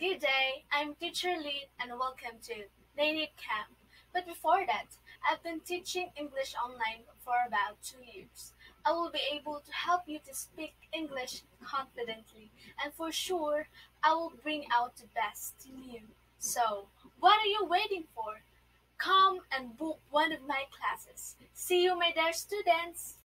Good day, I'm Teacher Lyn and welcome to Native Camp. But before that, I've been teaching English online for about two years. I will be able to help you to speak English confidently, and for sure, I will bring out the best in you. So, what are you waiting for? Come and book one of my classes. See you, my dear students!